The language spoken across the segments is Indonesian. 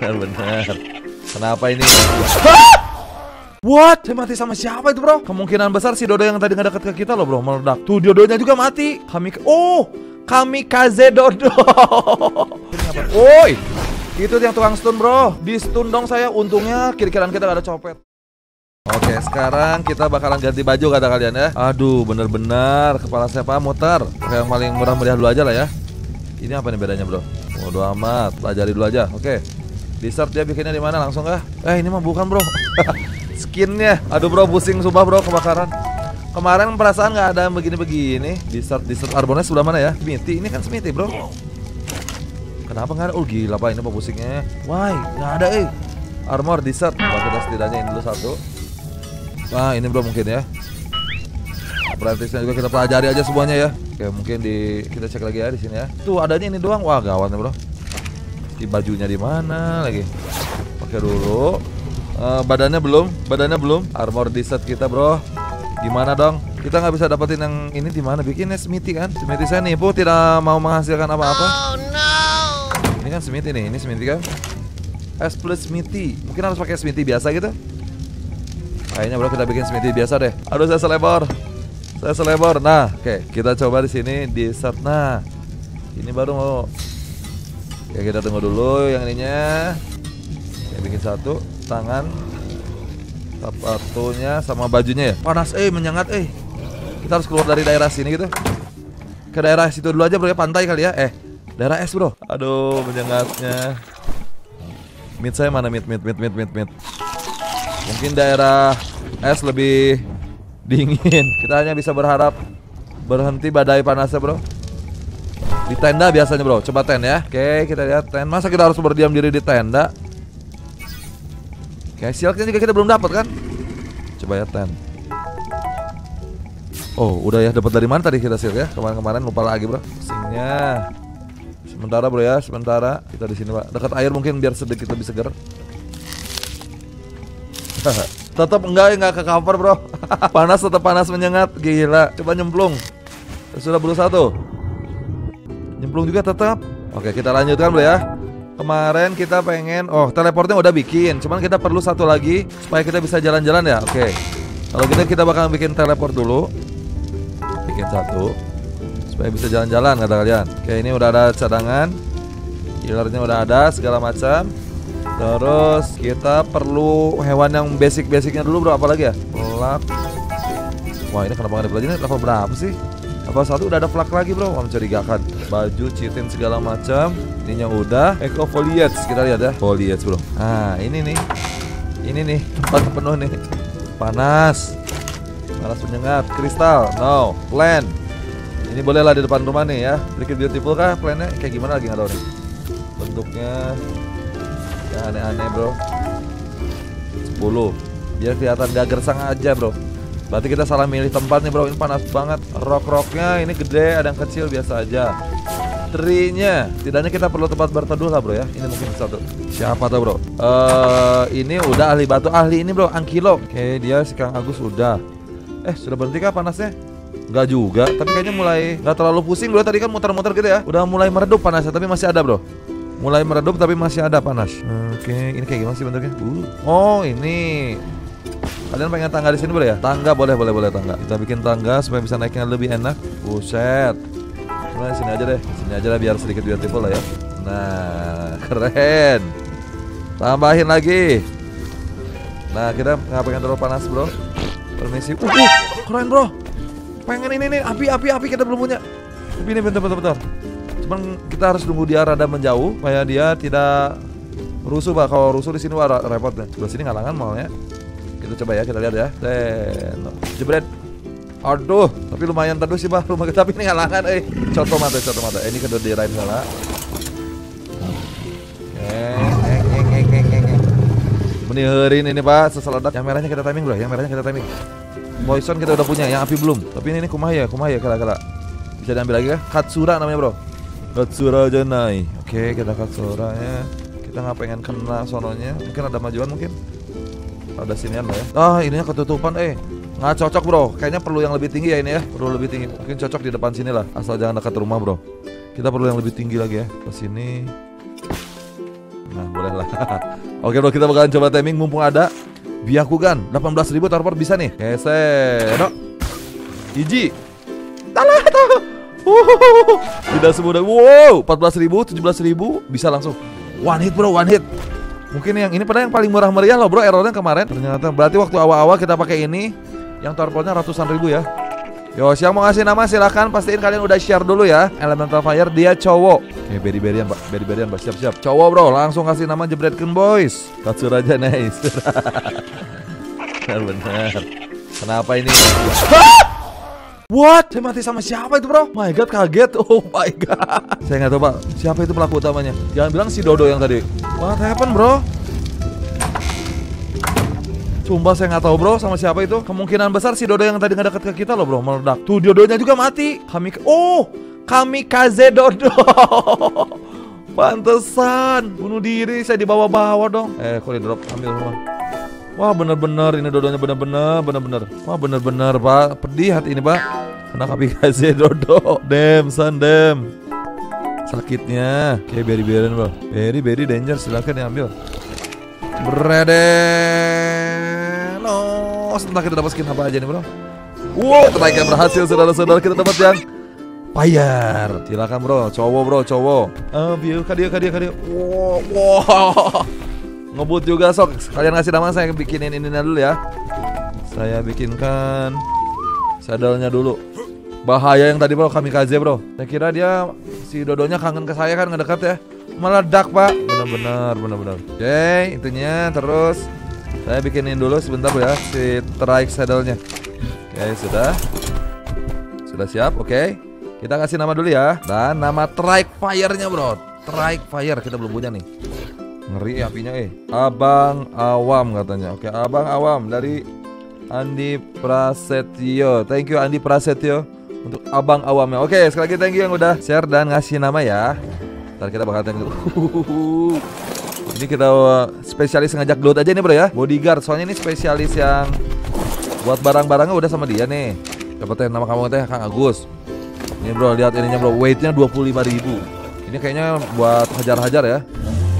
Benar-benar. Kenapa ini? What? Saya mati sama siapa itu bro? Kemungkinan besar si Dodo yang tadi nggak deket ke kita loh bro meledak. Tuh Dodonya juga mati. Kami oh kami kaze Dodo. Woi, itu yang tukang stun bro. Di stun dong saya. Untungnya kiri kanan kita gak ada copet. Oke, sekarang kita bakalan ganti baju kata kalian ya. Aduh, bener-bener kepala saya pak. Oke, yang paling murah meriah dulu aja lah ya. Ini apa nih bedanya bro? Bodo amat, pelajari dulu aja. Oke. Dessert dia bikinnya di mana langsung kah? Eh ini mah bukan bro. Skinnya. Aduh bro, pusing sumpah bro kebakaran. Kemarin perasaan nggak ada begini-begini. Dessert dessert arbonnya sebelah mana ya? Smithy, ini kan Smithy bro. Kenapa nggak ada? Oh gila pak, ini apa pusingnya? Why? Nggak ada eh. Armor dessert. Coba kita setidaknya ini dulu satu. Wah ini bro mungkin ya. Apprentice-nya juga kita pelajari aja semuanya ya. Oke mungkin di kita cek lagi ya di sini ya. Tuh adanya ini doang. Wah gawat nih bro. Di bajunya di mana lagi? Pakai dulu. Eh, badannya belum, badannya belum. Armor di set kita bro. Gimana dong? Kita nggak bisa dapetin yang ini di mana? Bikinnya Smithy kan? Smithy saya nipu tidak mau menghasilkan apa-apa. Ini kan Smithy nih, ini Smithy kan? S plus Smithy. Mungkin harus pakai Smithy biasa gitu. Kayaknya bro kita bikin Smithy biasa deh. Aduh saya selebor. Saya selebor. Nah, oke, kita coba di sini di set. Nah, ini baru mau. Oke, kita tunggu dulu yang ininya. Oke, bikin satu tangan. Sepatunya sama bajunya ya. Panas eh menyengat eh. Kita harus keluar dari daerah sini gitu. Ke daerah situ dulu aja bro ya, pantai kali ya. Eh, daerah es bro. Aduh, menyengatnya. Mid saya mana mid mid mid mid mid mid. Mungkin daerah es lebih dingin. Kita hanya bisa berharap berhenti badai panasnya, Bro. Di tenda biasanya, Bro. Coba tent ya. Oke, kita lihat tent. Masa kita harus berdiam diri di tenda? Oke, silknya juga kita belum dapat kan? Coba ya tent. Oh, udah ya dapat dari mana tadi kita silk ya? Kemarin-kemarin lupa lagi, Bro. Singnya. Sementara, Bro ya, sementara kita di sini, Pak. Dekat air mungkin biar sedikit lebih segar. tetap enggak enggak ke cover bro panas tetap panas menyengat gila coba nyemplung sudah berusaha tuh nyemplung juga tetap. Oke kita lanjutkan bro ya. Kemarin kita pengen oh teleportnya udah bikin. Cuman kita perlu satu lagi supaya kita bisa jalan-jalan ya. Oke. Kalau gitu kita bakal bikin teleport dulu. Bikin satu. Supaya bisa jalan-jalan kata kalian. Oke ini udah ada cadangan. Healernya udah ada segala macam. Terus kita perlu hewan yang basic-basicnya dulu bro. Apalagi ya? Flak Wah ini kenapa gak ada pelajaran level berapa sih? Level satu udah ada flak lagi bro. Wah mencurigakan. Baju, chitin segala macam. Ininya udah. Eco foliage. Kita lihat ya. Foliage bro. Nah ini nih. Ini nih. Tempat penuh nih. Panas. Panas menyengat. Kristal. No. Plan. Ini boleh lah di depan rumah nih ya. Sedikit beautiful kah? Plannya Kayak gimana lagi nggak tahu nih. Bentuknya aneh-aneh bro. 10 biar kelihatan gak gersang aja bro berarti kita salah milih tempat nih bro ini panas banget rock-rocknya ini gede ada yang kecil biasa aja Trinya tidaknya kita perlu tempat berteduh lah bro ya ini mungkin satu siapa tuh bro uh, ini udah ahli batu ahli ini bro Angkilo oke dia si Kang Agus udah eh sudah berhenti kah panasnya Enggak juga, tapi kayaknya mulai nggak terlalu pusing bro. Tadi kan muter-muter gitu ya. Udah mulai meredup panasnya, tapi masih ada bro. Mulai meredup tapi masih ada panas. Oke, ini kayak gimana sih bentuknya? Uh. Oh, ini. Kalian pengen tangga di sini boleh ya? Tangga boleh, boleh, boleh tangga. Kita bikin tangga supaya bisa naiknya lebih enak. Buset. Nah, sini aja deh. Sini aja lah biar sedikit beautiful lah ya. Nah, keren. Tambahin lagi. Nah, kita nggak pengen terlalu panas, Bro. Permisi. Uh, uh, keren, Bro. Pengen ini nih, api, api, api kita belum punya. Tapi ini bentar, bentar, bentar. Cuman kita harus tunggu dia rada menjauh supaya dia tidak rusuh pak. Kalau rusuh di sini wah repot deh. Sebelah sini ngalangan malnya. Kita coba ya, kita lihat ya. Den, jebret. Aduh, tapi lumayan teduh sih pak. Rumah tapi ini ngalangan, eh. Coto mata, coto mata. Eh, ini kedua dirain salah. Meniherin ini pak, seseledak. Yang merahnya kita timing bro, yang merahnya kita timing. Poison kita udah punya, yang api belum. Tapi ini, ini kumaya, kumaya kala-kala. Bisa diambil lagi kan? Katsura namanya bro. Katsura Janai. Oke, kita Katsura ya. Kita nggak pengen kena sononya. Mungkin ada majuan mungkin. Ada sinian lah ya. Ah, ininya ketutupan eh. Nggak cocok bro. Kayaknya perlu yang lebih tinggi ya ini ya. Perlu lebih tinggi. Mungkin cocok di depan sini lah. Asal jangan dekat rumah bro. Kita perlu yang lebih tinggi lagi ya. Ke sini. Nah, boleh lah. Oke bro, kita bakalan coba timing mumpung ada. Biakugan 18.000 torpor bisa nih. Kesero. Iji. Talah. Tidak semudah. Wow, 14.000, 17.000 bisa langsung. One hit bro, one hit. Mungkin yang ini pada yang paling murah meriah loh bro errornya kemarin. Ternyata berarti waktu awal-awal kita pakai ini yang torpornya ratusan ribu ya. Yo, siang mau ngasih nama silahkan pastiin kalian udah share dulu ya. Elemental Fire dia cowok. Oke, beri berian, Pak. Beri berian, Pak. Siap, siap. Cowok, Bro. Langsung kasih nama jebretkan boys. Katsur aja nice. benar. Kenapa ini? What? Saya mati sama siapa itu bro? My god kaget Oh my god Saya nggak tahu pak Siapa itu pelaku utamanya Jangan bilang si Dodo yang tadi What happened bro? Sumpah saya nggak tahu bro sama siapa itu. Kemungkinan besar si Dodo yang tadi ngedekat ke kita loh bro meledak. Tuh Dodonya juga mati. Kami oh kami kaze Dodo. Pantesan bunuh diri saya dibawa-bawa dong. Eh kok di drop ambil semua. Wah bener-bener ini dodonya bener-bener bener-bener. Wah bener-bener pak pedih hati ini pak. Kena kami kaze Dodo. Dem san dem. Sakitnya. Oke beri beri bro. Beri beri danger silahkan diambil. Breden. Oh, setelah kita dapat skin apa aja nih, Bro? Wow, kenaikan berhasil saudara-saudara kita dapat yang Bayar. Silakan, Bro. Cowok, Bro, cowok. View kadia kadia kadia. Wow, wow. Ngebut juga sok. Kalian ngasih nama saya bikinin ini dulu ya. Saya bikinkan saddle-nya dulu. Bahaya yang tadi bro, kamikaze bro. Saya kira dia si Dodonya kangen ke saya kan ngedekat ya. Meledak pak. Benar-benar, benar-benar. Oke, itunya terus saya bikinin dulu sebentar ya si trike saddle-nya. Oke, sudah. Sudah siap, oke. Kita kasih nama dulu ya. Dan nama trike fire-nya bro. Trike fire kita belum punya nih. Ngeri apinya eh. Abang Awam katanya. Oke, Abang Awam dari Andi Prasetyo. Thank you Andi Prasetyo untuk Abang Awamnya. Oke, sekali lagi thank you yang udah share dan ngasih nama ya. Ntar kita bakal thank you. Ini kita uh, spesialis ngajak loot aja nih bro ya. Bodyguard. Soalnya ini spesialis yang buat barang-barangnya udah sama dia nih. Dapat nama kamu teh Kang Agus. Ini bro, lihat ininya bro. Weightnya 25.000 Ini kayaknya buat hajar-hajar ya.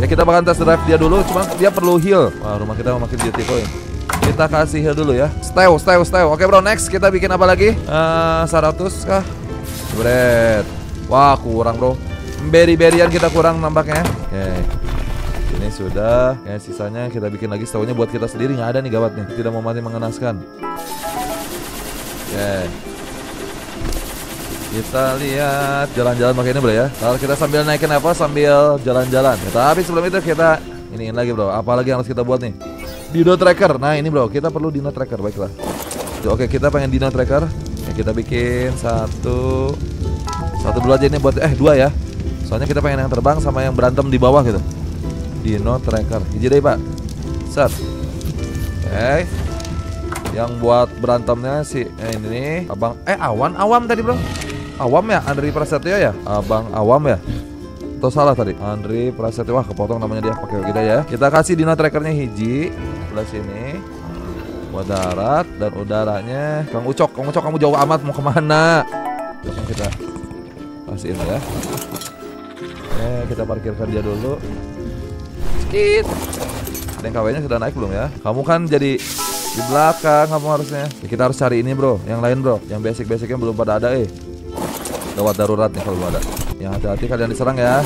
Ya kita bakal tes drive dia dulu, cuma dia perlu heal. Wah, rumah kita makin beautiful ini. Kita kasih heal dulu ya. Stew, stew, stew. Oke bro, next kita bikin apa lagi? Uh, 100 kah? Bread. Wah, kurang bro. Beri-berian kita kurang nampaknya. Oke. Ini sudah. Ya, sisanya kita bikin lagi stewnya buat kita sendiri. Nggak ada nih gawat nih. Tidak mau mati mengenaskan. Oke. Kita lihat jalan-jalan pakai ini bro ya. Kalau kita sambil naikin apa sambil jalan-jalan. Ya, tapi sebelum itu kita iniin lagi bro. Apalagi yang harus kita buat nih? Dino tracker. Nah ini bro, kita perlu dino tracker baiklah. Oke kita pengen dino tracker. Ya, kita bikin satu, satu dulu aja ini buat eh dua ya. Soalnya kita pengen yang terbang sama yang berantem di bawah gitu. Dino tracker. Hiji deh pak. Set. Oke. Yang buat berantemnya si eh, ini nih, abang eh awan awam tadi bro. Awam ya, Andri Prasetyo ya? Abang Awam ya? Atau salah tadi? Andri Prasetyo, wah kepotong namanya dia. Pakai kita ya. Kita kasih dino trackernya hiji. Sebelah sini. Buat darat dan udaranya. Kang Ucok, Kang Ucok kamu jauh amat. Mau ke mana? Langsung kita kasih ini ya. Oke, kita parkirkan dia dulu. Skit. Yang KW-nya sudah naik belum ya? Kamu kan jadi di belakang kamu harusnya. Ya, Kita harus cari ini bro. Yang lain bro. Yang basic-basicnya belum pada ada eh. Gawat darurat nih kalau ada. Ya hati-hati kalian diserang ya.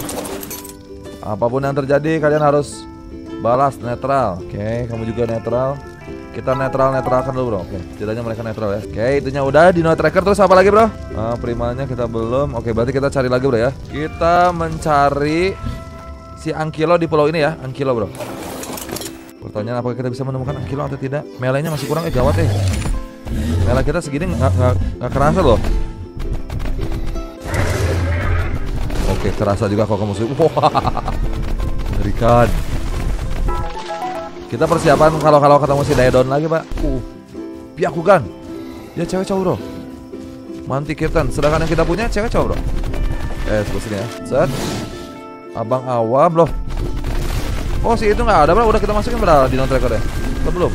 Apa pun yang terjadi kalian harus balas netral. Oke, kamu juga netral. Kita netral netralkan dulu bro. Oke, setidaknya mereka netral ya. Oke, itunya udah. Dino tracker terus apa lagi bro? Nah, primalnya kita belum. Oke, berarti kita cari lagi bro ya. Kita mencari si Angkilo di pulau ini ya. Angkilo bro. Pertanyaan apakah kita bisa menemukan Angkilo atau tidak? Melenya masih kurang eh gawat eh. Mela kita segini nggak kerasa loh. Oke, terasa juga kok kamu sih. Wah, mengerikan. Kita persiapan kalau kalau ketemu si Daedon lagi, Pak. Uh, piaku kan. Ya cewek cowok, Bro. Manti Kirtan. Sedangkan yang kita punya cewek cowok, Bro. Eh, sebelah sini ya. Set. Abang awam loh. Oh, si itu nggak ada, Bro. Udah kita masukin berapa di non ya? Belum.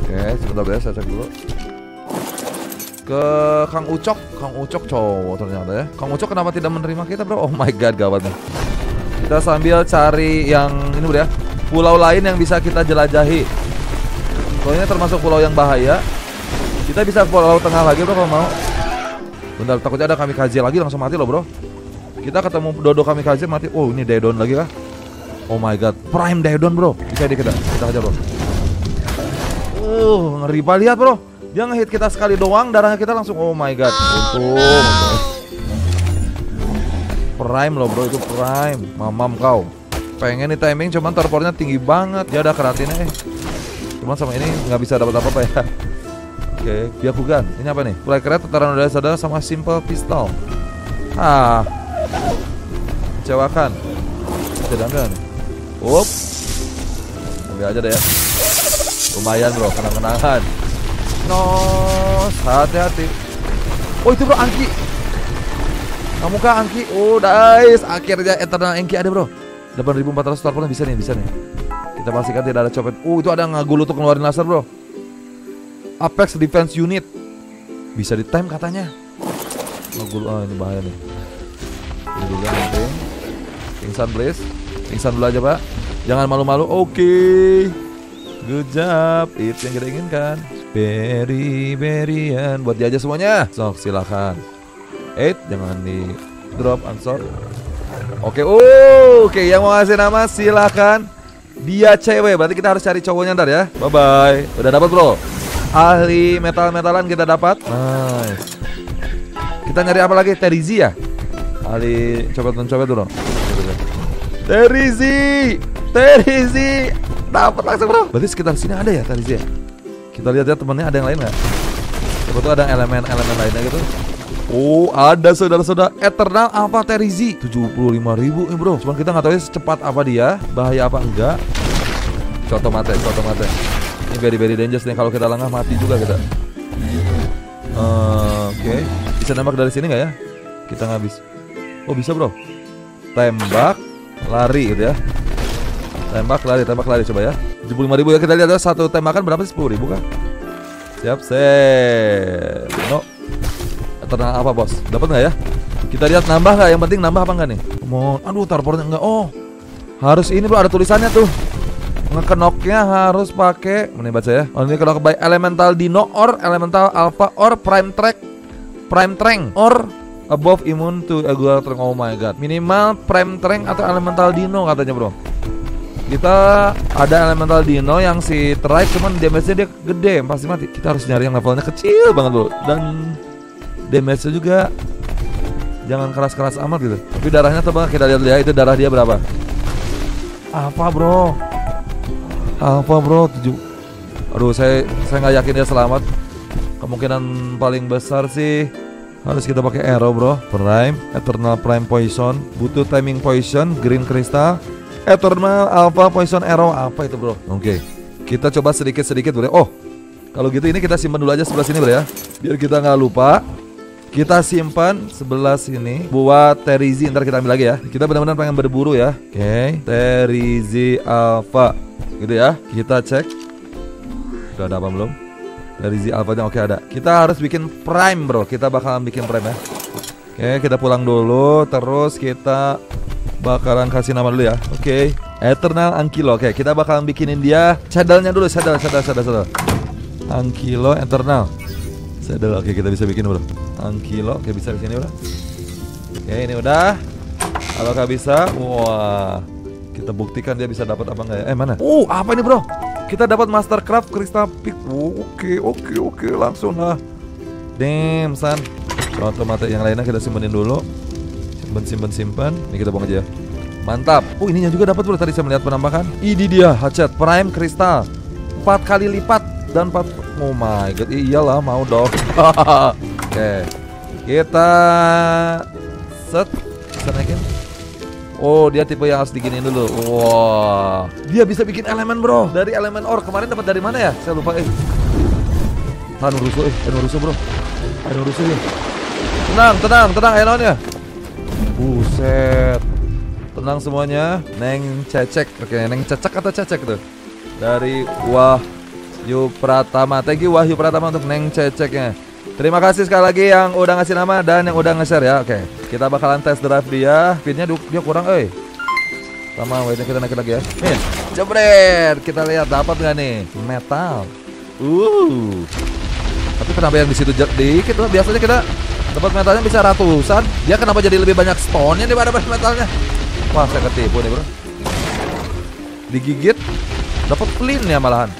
Oke, sebentar ya, saya cek dulu ke Kang Ucok Kang Ucok cowok ternyata ya Kang Ucok kenapa tidak menerima kita bro Oh my god gawat nih Kita sambil cari yang ini bro ya pulau lain yang bisa kita jelajahi. Ini termasuk pulau yang bahaya. Kita bisa pulau tengah lagi bro kalau mau. Bentar, takutnya ada kami kaji lagi langsung mati loh bro. Kita ketemu Dodo kami kaji mati. Oh ini Daedon lagi kah? Oh my god, Prime Daedon bro. Bisa di kita, aja bro. Uh, ngeri lihat bro. Dia ngehit kita sekali doang, darahnya kita langsung. Oh my god, untung. untung. Prime loh bro, itu Prime. Mamam kau. Pengen nih timing, cuman torpornya tinggi banget. Dia ada keratinnya eh. Cuman sama ini nggak bisa dapat apa-apa ya. Oke, Byakugan. Ini apa nih? Fly Crate, tataran udara sadar sama Simple Pistol. Ah, kecewakan. Tidak ambil nih. Up. Ambil aja deh ya. Lumayan bro, kenang-kenangan. No, hati-hati. Oh itu bro, Angki. Kamu kah Angki? Oh, nice. Akhirnya Eternal Angki ada bro. 8400 torpon bisa nih, bisa nih. Kita pastikan tidak ada copet. Uh, itu ada ngagul untuk ngeluarin laser bro. Apex Defense Unit. Bisa di time katanya. Ngagul, oh ini bahaya nih. Ini dulu yang penting. Pingsan please. Pingsan dulu aja pak. Jangan malu-malu. Oke. Good job. Itu yang kita inginkan. Berry berryan buat dia aja semuanya. Sok silakan. Eight jangan di drop answer. Oke, oh, oke yang mau ngasih nama silakan. Dia cewek, berarti kita harus cari cowoknya ntar ya. Bye bye. Udah dapat bro. Ahli metal-metalan kita dapat. Nice. Kita nyari apa lagi? Terizi ya? Ahli copet-copet dulu. Terizi, Terizi, dapat langsung bro. Berarti sekitar sini ada ya Terizi ya? Kita lihat ya temennya ada yang lain nggak? Siapa ada elemen-elemen lainnya gitu? Oh ada saudara-saudara. Eternal Alpha Terizi 75 ribu nih bro. Cuman kita nggak tahu ya secepat apa dia Bahaya apa enggak. Coto mate, coto mate. Ini very very dangerous nih. Kalau kita lengah mati juga kita. Uh, Oke. Okay. Bisa nembak dari sini nggak ya? Kita nggak bisa Oh bisa bro. Tembak Lari gitu ya. Tembak lari, tembak lari. Coba ya 75 ribu ya kita lihat ya Satu tembakan berapa sih? 10 ribu kan? Siap set No Eternal apa bos? Dapat nggak ya? Kita lihat nambah nggak? Yang penting nambah apa nggak nih? Mau, aduh tarpornya nggak. Oh, harus ini bro ada tulisannya tuh. Ngekenoknya harus pakai, mana baca ya? Oh ini kenok by elemental dino or elemental alpha or prime track, prime trank or above immune to aguar trank. Oh my god, minimal prime trank atau elemental dino katanya bro. Kita ada elemental dino yang si trike cuman damage-nya dia gede, pasti mati. Kita harus nyari yang levelnya kecil banget bro. Dan damage juga jangan keras-keras amat gitu. Tapi darahnya tebal kita lihat ya itu darah dia berapa. Apa bro. Apa bro. Tujuh. Aduh saya saya nggak yakin dia selamat. Kemungkinan paling besar sih harus kita pakai arrow bro. Prime eternal prime poison. Butuh timing poison green crystal eternal alpha poison arrow apa itu bro oke okay. kita coba sedikit sedikit boleh oh kalau gitu ini kita simpan dulu aja sebelah sini bro ya biar kita nggak lupa kita simpan sebelah sini buat Terizi ntar kita ambil lagi ya. Kita benar-benar pengen berburu ya. Oke, okay. Terizi Alpha. Gitu ya. Kita cek. Udah ada apa belum? Terizi Alpha oke okay, ada. Kita harus bikin Prime, Bro. Kita bakalan bikin Prime ya. Oke, okay, kita pulang dulu terus kita bakalan kasih nama dulu ya. Oke. Okay. Eternal Ankilo. Oke, okay, kita bakalan bikinin dia saddle dulu, saddle, saddle, saddle, saddle. Ankilo Eternal. Saddle. Oke, kita bisa bikin, Bro. Angkilo, oke bisa di sini udah. Oke ini udah. Nggak bisa, wah kita buktikan dia bisa dapat apa enggak ya? Eh mana? Uh apa ini bro? Kita dapat Mastercraft Crystal Pick. Oke oke oke langsung lah. Damn san. Contoh mata yang lainnya kita simpenin dulu. Simpen simpen simpen. Ini kita buang aja ya. Mantap. Oh ininya juga dapat bro. Tadi saya melihat penambahan. Ini dia hatchet Prime Crystal. Empat kali lipat dan empat. Oh my god. Iyalah mau dong. Oke. Kita set bisa naikin. Oh, dia tipe yang harus diginin dulu. Wah. Wow. Dia bisa bikin elemen, Bro. Dari elemen or. Kemarin dapat dari mana ya? Saya lupa eh. Tahan rusuh eh. Eno rusuh, Bro. Eno rusuh ya. Tenang, tenang, tenang Enonya. Buset. Tenang semuanya. Neng cecek. Oke, Neng cecek atau cecek tuh. Dari Wahyu Pratama. Thank you Wahyu Pratama untuk Neng ceceknya. Terima kasih sekali lagi yang udah ngasih nama dan yang udah nge-share ya. Oke, kita bakalan tes drive dia. Pinnya dia kurang, eh. Sama, wait kita naikin lagi ya. Nih. Jebret, kita lihat dapat nggak nih metal. Uh. Tapi kenapa yang di situ dikit loh? Biasanya kita dapat metalnya bisa ratusan. Dia kenapa jadi lebih banyak stone-nya daripada metalnya? Wah, saya ketipu nih, Bro. Digigit dapat flint ya malahan.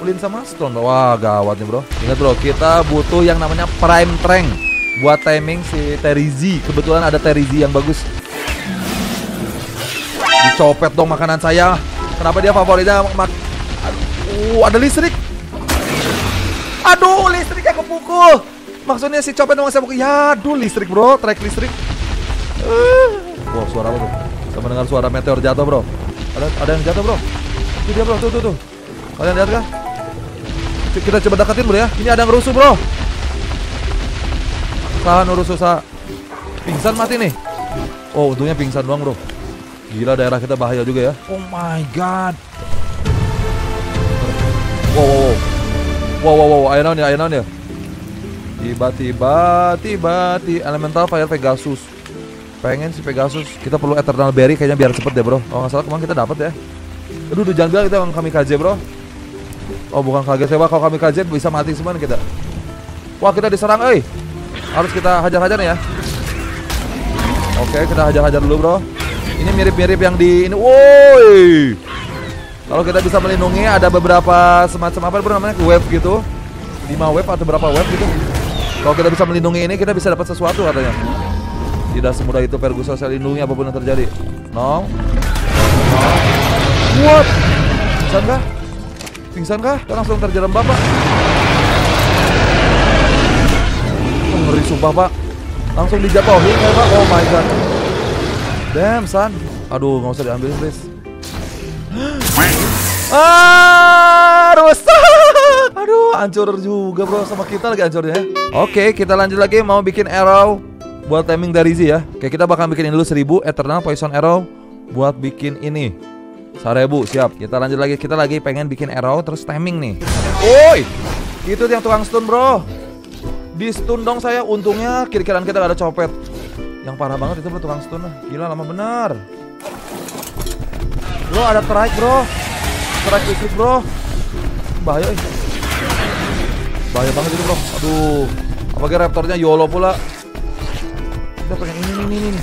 Flint sama stone. Wah, gawat nih, Bro. Ingat, Bro, kita butuh yang namanya prime trank buat timing si Terizi. Kebetulan ada Terizi yang bagus. Dicopet dong makanan saya. Kenapa dia favoritnya mak Aduh, ada listrik. Aduh, listrik yang kepukul. Maksudnya si copet dong saya pukul. Ya, aduh listrik, Bro. Trek listrik. Uh. Wow, suara apa tuh? Saya mendengar suara meteor jatuh, Bro. Ada ada yang jatuh, Bro. Itu dia, Bro. Tuh, tuh, tuh. Kalian lihat kah? Kita coba deketin, Bro ya. Ini ada yang ngerusuh, Bro. Salah ngerusuh, sa. Pingsan mati nih. Oh, untungnya pingsan doang, Bro. Gila daerah kita bahaya juga ya. Oh my god. Wow, wow, wow. Wow, wow, wow. Ayo naon ya, ayo naon ya. Tiba-tiba, tiba-tiba elemental fire Pegasus. Pengen si Pegasus. Kita perlu Eternal Berry kayaknya biar cepet deh, Bro. Kalau nggak salah kemarin kita dapat ya. Aduh, aduh, jangan bilang kita orang kamikaze, Bro. Oh, bukan kaget saya, kalau kamikaze bisa mati semua kita. Wah, kita diserang, eh. Harus kita hajar-hajar nih ya. Oke, kita hajar-hajar dulu, Bro. Ini mirip-mirip yang di ini. Woi. Kalau kita bisa melindungi ada beberapa semacam apa bro namanya wave gitu. 5 wave atau berapa wave gitu. Kalau kita bisa melindungi ini kita bisa dapat sesuatu katanya. Tidak semudah itu Ferguson saya lindungi apa pun yang terjadi. No. What? Pingsan kah? Pingsan kah? Kita langsung terjerembab pak. Oh, ngeri sumpah pak. Langsung dijatuhin ya pak. Oh my god. Damn son. Aduh nggak usah diambil please. Ah. Aduh, hancur juga bro sama kita lagi hancurnya. ya. Oke, kita lanjut lagi mau bikin arrow buat timing dari Z ya. Oke, kita bakal bikin dulu 1000 Eternal Poison Arrow buat bikin ini. Sarebu, siap. Kita lanjut lagi. Kita lagi pengen bikin arrow terus timing nih. Woi, itu yang tukang stun bro. Di stun dong saya. Untungnya kiri-kiran kita gak ada copet. Yang parah banget itu bro tukang stun. Gila lama benar. Bro ada trike bro Trike listrik bro Bahaya eh. Bahaya banget itu bro. Aduh. Apalagi raptornya YOLO pula. Kita pengen ini ini ini ini.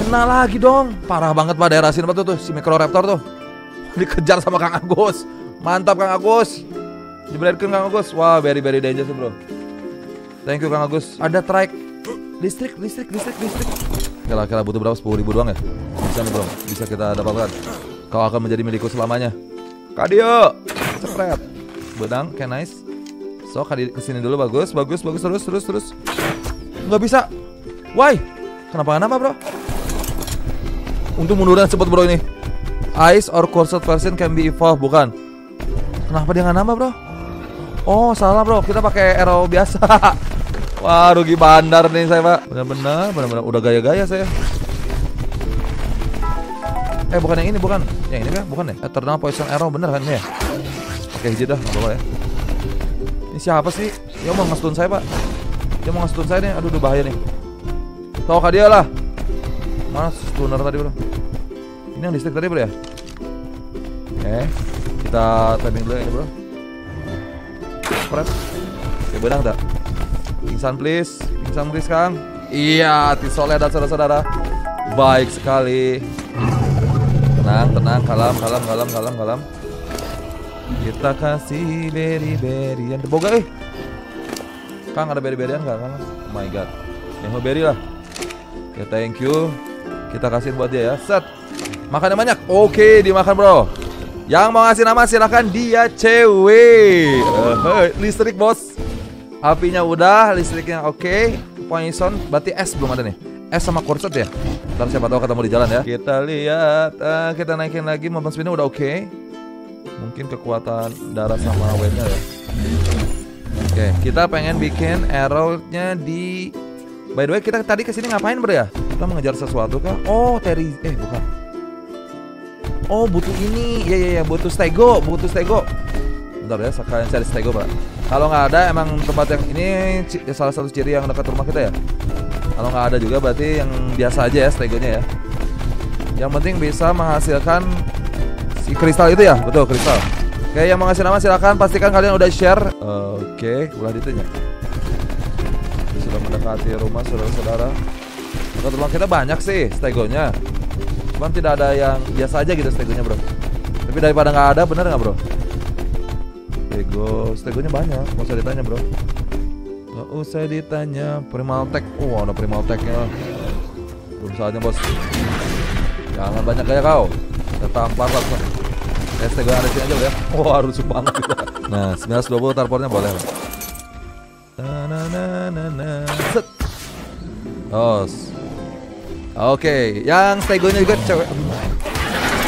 Kena lagi dong. Parah banget pak. Daerah sini tuh, tuh. Si Microraptor tuh. Dikejar sama Kang Agus. Mantap Kang Agus. Diberikan Kang Agus. Wah very very dangerous bro. Thank you Kang Agus. Ada trike. Listrik listrik listrik listrik. Kira-kira butuh berapa? 10 ribu doang ya? Bisa nih bro. Bisa kita dapatkan. Kau akan menjadi milikku selamanya. Kadio, cepret. Benang, okay nice. So, Kadi ke sini dulu bagus, bagus, bagus terus, terus, terus. Nggak bisa. Why? Kenapa nambah bro? Untuk munduran cepet bro ini. Ice or corset version can be evolved, bukan? Kenapa dia nggak nambah bro? Oh salah bro, kita pakai arrow biasa. Wah rugi bandar nih saya pak. Benar-benar, benar-benar udah gaya-gaya saya. Eh bukan yang ini bukan Yang ini kan bukan ya Eternal Poison Arrow bener kan ya Oke hijau dah nggak apa-apa ya Ini siapa sih? Dia mau nge-stun saya pak. Dia mau nge-stun saya nih. Aduh udah bahaya nih. Tahu kah dia lah? Mana stunner tadi bro? Ini yang listrik tadi bro ya? Oke Kita timing dulu ya ini bro. Spread Oke benang tak Pingsan please. Pingsan please kang. Iya Tisolnya dan saudara-saudara. Baik sekali. Tenang, tenang, kalem, kalem, kalem, kalem, kalem. Kita kasih beri-berian. Boga eh. Kang ada beri-berian nggak Kang? Oh my god. Yang mau beri lah. Oke, thank you. Kita kasih buat dia ya. Set. Makan yang banyak. Oke, dimakan bro. Yang mau ngasih nama silahkan dia cewek. Uh, listrik bos. Apinya udah, listriknya oke. Poison, berarti es belum ada nih. Es sama korset ya. Ntar siapa tahu ketemu di jalan ya. Kita lihat, ah, kita naikin lagi. Mountain spinnya udah oke. Mungkin kekuatan darah sama weight-nya ya. Oke, kita pengen bikin arrow-nya di By the way, kita tadi ke sini ngapain bro ya? Kita mengejar sesuatu kah? Oh, Terry, eh bukan. Oh, butuh ini. Ya ya ya, butuh stego, butuh stego. Bentar ya, sekalian cari stego, Pak. Kalau nggak ada, emang tempat yang ini salah satu ciri yang dekat rumah kita ya. Kalau nggak ada juga berarti yang biasa aja ya stegonya ya. Yang penting bisa menghasilkan Kristal itu ya? Betul, kristal. Oke, yang mau ngasih nama silakan pastikan kalian udah share. Oke, ulah ditunya. Sudah mendekati rumah saudara-saudara. Dekat rumah kita banyak sih stegonya. Cuman tidak ada yang biasa aja gitu stegonya, Bro. Tapi daripada nggak ada, bener nggak, Bro? Stego, stegonya banyak, nggak usah ditanya, Bro. Nggak usah ditanya. Primal Tech, oh ada Primal Tech-nya. Belum saatnya, Bos. Jangan banyak gaya kau. Kita tampar langsung. Eh, stego ada sini aja ya. Oh, harus banget kita. Nah, 1920 tarpornya boleh. Na na na na. Set. Tos. Oke, yang stegonya juga cewek.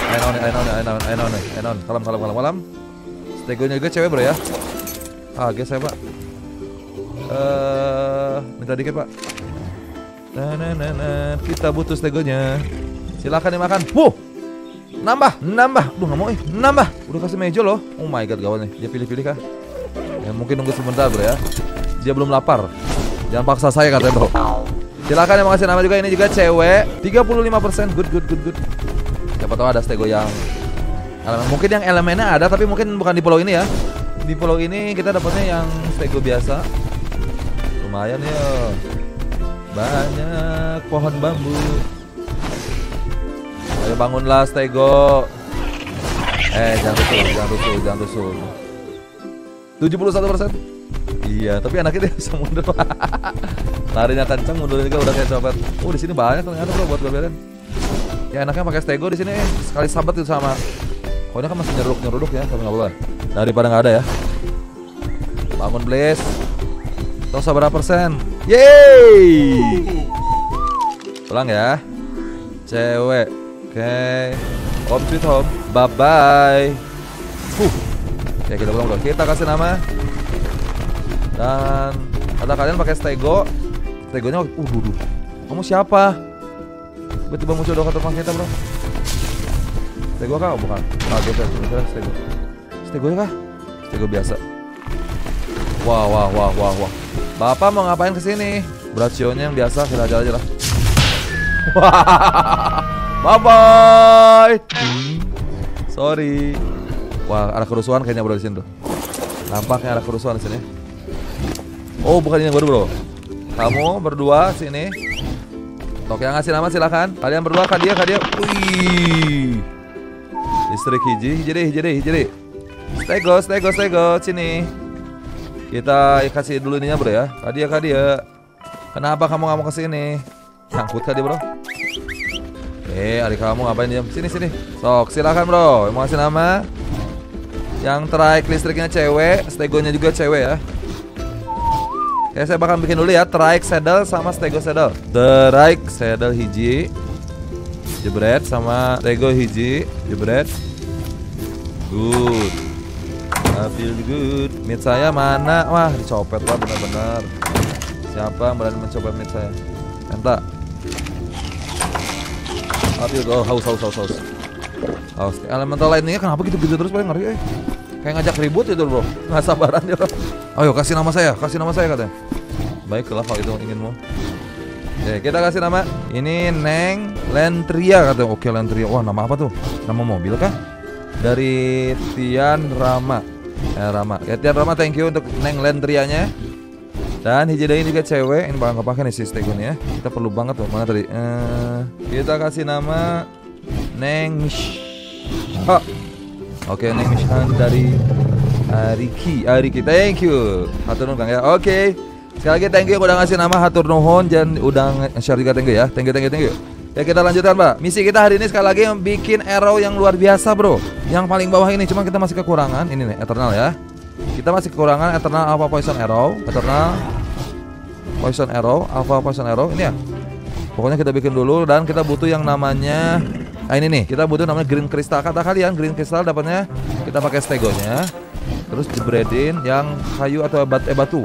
Enon, enon, enon, enon, enon. Kalem, kalem, kalem, kalem. Stegonya juga cewek bro ya. Ah, guys saya pak. Eh, minta dikit pak. Nah, nah, nah, nah. Kita butuh stegonya. Silakan dimakan. Wuh, nambah, nambah. Duh nggak mau eh, nambah. Udah kasih mejo loh. Oh my god gawat nih. Dia pilih-pilih kah? Ya mungkin nunggu sebentar bro ya. Dia belum lapar. Jangan paksa saya katanya bro. Silakan yang kasih nama juga ini juga cewek 35% good good good good Siapa tahu ada stego yang. Mungkin yang elemennya ada tapi mungkin bukan di pulau ini ya Di pulau ini kita dapatnya yang stego biasa Lumayan ya Banyak pohon bambu Ayo bangunlah stego Eh jangan rusuh, jangan rusuh, jangan rusuh 71% Iya, tapi anaknya dia bisa mundur. Larinya kencang, mundurnya juga udah kayak copet. Oh, di sini banyak ternyata bro buat beberan. Ya enaknya pakai stego di sini sekali sahabat itu sama. Ini kan masih nyeruduk nyeruduk ya, tapi nggak boleh. Daripada nggak ada ya. Bangun Blaze. Tahu berapa persen? Yeay! Pulang ya. Cewek. Oke. Home sweet home. Bye bye. Huh. Ya kita pulang bro. Kita kasih nama. Dan ada kalian pakai stego. Stegonya uh duh, kamu siapa? Tiba-tiba muncul dekat rumah kita bro. Stego kah? Oh, bukan. Ah biasa. Kira stego. Stego kah? Stego biasa. Wah wah wah wah wah. Bapak mau ngapain ke sini Bracionnya yang biasa kita aja aja lah bye bye sorry. Wah ada kerusuhan kayaknya bro di sini tuh. Nampaknya ada kerusuhan di sini. Oh bukan ini yang baru bro. Kamu berdua sini. Oke yang ngasih nama silakan. Kalian berdua kak dia kak dia. Wih. Listrik hiji hiji deh hiji deh hiji deh. Stego stego stego sini. Kita kasih dulu ininya bro ya. Kak dia kak dia. Kenapa kamu gak mau ke sini Nyangkut kak dia bro Eh adik kamu ngapain diam Sini sini Sok silakan bro Mau ngasih nama Yang terakhir listriknya cewek Stegonya juga cewek ya Oke, saya bakal bikin dulu ya trike saddle sama stego saddle. Trike saddle hiji. Jebret sama stego hiji, jebret. Good. I feel good. Meat saya mana? Wah, dicopet lah benar-benar. Siapa yang berani mencopet meat saya? Enta. Aduh, oh, haus, haus, haus, haus. Haus. Elemental lainnya kenapa gitu-gitu terus paling ngeri eh. Kayak ngajak ribut itu bro. Nggak sabaran dia bro Ayo kasih nama saya Kasih nama saya katanya. Baiklah kalau itu inginmu. Oke kita kasih nama. Ini Neng Lentria katanya. Oke Lentria. Wah nama apa tuh? Nama mobil kah? Dari Tian Rama. Eh Rama. Ya Tian Rama thank you untuk Neng Lentrianya dan hijau ini juga cewek, ini bakal kepake nih si Stegon ya. Kita perlu banget tuh, mana tadi? Uh, kita kasih nama Neng Mish. Oh, Oke, okay, name dari Ariki. Ariki, thank you. Hatur nuhun Kang ya. Oke. Okay. Sekali lagi thank you udah ngasih nama Hatur nuhun dan udah share juga thank you ya. Thank you, thank you, thank you. Ya kita lanjutkan Pak Misi kita hari ini sekali lagi bikin arrow yang luar biasa bro Yang paling bawah ini cuma kita masih kekurangan Ini nih Eternal ya Kita masih kekurangan Eternal Alpha Poison Arrow Eternal Poison Arrow Alpha Poison Arrow Ini ya Pokoknya kita bikin dulu Dan kita butuh yang namanya Nah ini nih, kita butuh namanya green crystal. Kata kalian green crystal dapatnya kita pakai stegonya. Terus jebredin yang kayu atau bat eh batu.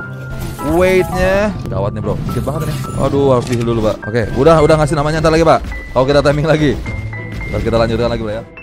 Weightnya gawat nih bro, dikit banget nih. Aduh harus dihil dulu pak. Oke, udah udah ngasih namanya ntar lagi pak. Kalau kita timing lagi. Terus kita lanjutkan lagi bro ya.